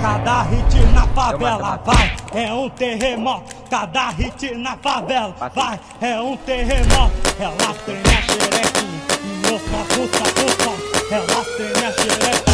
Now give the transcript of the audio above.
Cada hit na favela, vai, é um terremoto. Cada hit na favela, vai, é um terremoto. Ela tem a xerequinha, outra puta, puta. Ela tem a xerequinha.